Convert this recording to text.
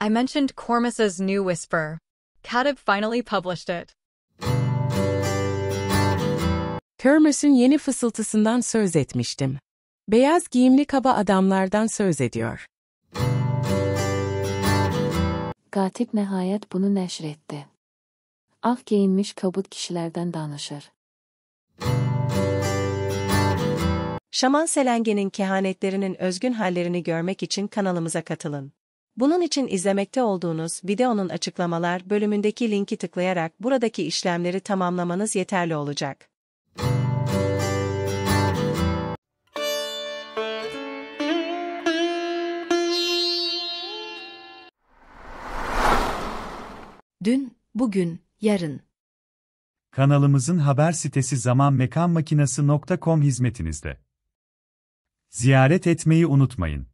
I mentioned Cormus's new whisper. Katib finally published it. Kermes'ün yeni fısıltısından söz etmiştim. Beyaz giyimli kaba adamlardan söz ediyor. Katip nəhayət bunu nəşr etdi. Ağ geyinmiş kobud kişilərdən danışır. Şaman Selenge'nin kehanetlerinin özgün hallerini görmek için kanalımıza katılın. Bunun için izlemekte olduğunuz videonun açıklamalar bölümündeki linki tıklayarak buradaki işlemleri tamamlamanız yeterli olacak. Dün, bugün, yarın. Kanalımızın haber sitesi zamanmekanmakinası.com hizmetinizde. Ziyaret etmeyi unutmayın.